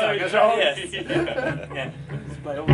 Zaangażował jest. Nie. Spają.